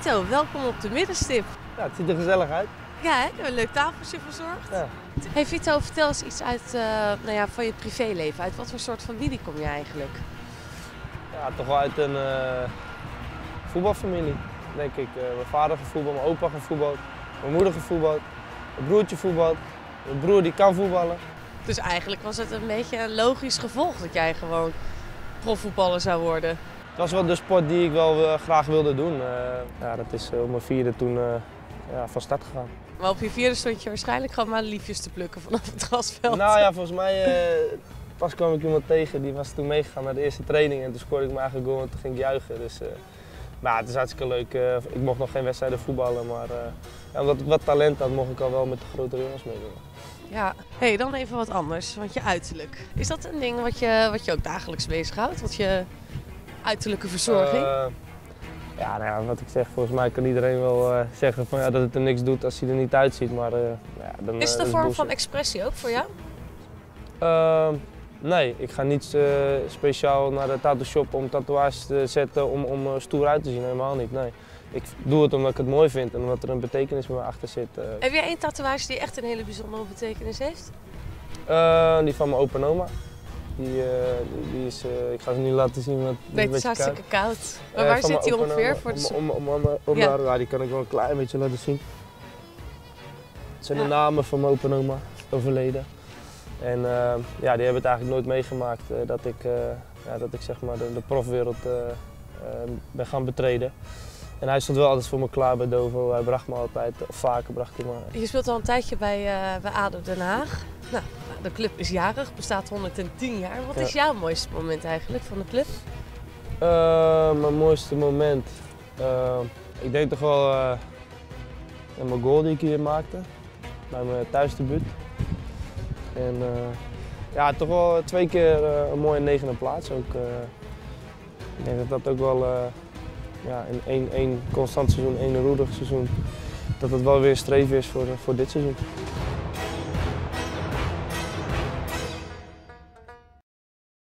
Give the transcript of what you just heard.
Vito, welkom op de middenstip. Ja, het ziet er gezellig uit. Ja, hè? We hebben een leuk tafeltje verzorgd. Ja. Hey Vito, vertel eens iets uit, eh, nou ja, van je privéleven. Uit wat voor soort familie kom je eigenlijk? Ja, toch wel uit een eh, voetbalfamilie, denk ik. Eh, mijn vader gevoetbald, mijn opa gevoetbald, mijn moeder gevoetbald, mijn broertje voetbalt, mijn broer die kan voetballen. Dus eigenlijk was het een beetje een logisch gevolg dat jij gewoon profvoetballer zou worden. Het was wel de sport die ik wel eh, graag wilde doen. Eh, ja, dat is eh, op mijn vierde toen ja, van start gegaan. Maar op je vierde stond je waarschijnlijk gewoon maar liefjes te plukken vanaf het grasveld. Nou ja, volgens mij pas kwam ik iemand tegen die was toen meegegaan naar de eerste training en toen scoorde ik mijn eigen goal en toen ging ik juichen. Dus, maar het is hartstikke leuk. Ik mocht nog geen wedstrijden voetballen, maar ja, omdat ik wat talent had, mocht ik al wel met de grotere jongens meedoen. Ja, hey, dan even wat anders, want je uiterlijk. Is dat een ding wat je, wat je ook dagelijks bezighoudt? Wat je uiterlijke verzorging? Eh, ja, nou ja, wat ik zeg, volgens mij kan iedereen wel eh, zeggen van, ja, dat het er niks doet als hij er niet uitziet. Maar, eh, ja, dan, is het een vorm van expressie ook voor jou? Ehm, nee, ik ga niet speciaal naar de tattoo shop om tatoeages te zetten om, om er stoer uit te zien. Helemaal niet, nee. Ik doe het omdat ik het mooi vind en omdat er een betekenis bij me achter zit. Heb jij één tatoeage die echt een hele bijzondere betekenis heeft? Die van mijn opa en oma. Die, eh, die, is, eh, ik ga ze niet laten zien, want Nee, het is hartstikke koud. koud. Maar Eh, waar zit en ongeveer? Voor de... Om, om, om, ja. die kan ik wel een klein beetje laten zien. Het zijn Ja. de namen van mijn opa en oma, overleden. En ja, die hebben het eigenlijk nooit meegemaakt dat ik, ja, dat ik zeg maar de, de profwereld ben gaan betreden. En hij stond wel altijd voor me klaar bij Dovo. Hij bracht me altijd, of vaker bracht hij me. Je speelt al een tijdje bij, bij ADO Den Haag. Nou, de club is jarig, bestaat 110 jaar. Wat Ja. is jouw mooiste moment eigenlijk van de club? Eh, mijn mooiste moment. Eh, ik denk toch wel eh, mijn goal die ik hier maakte. Bij mijn thuisdebuut. En ja, toch wel twee keer een mooie negende plaats. Ook, ik denk dat dat ook wel ja, in één, één constant seizoen, één roerig seizoen, dat het wel weer streven is voor, voor dit seizoen.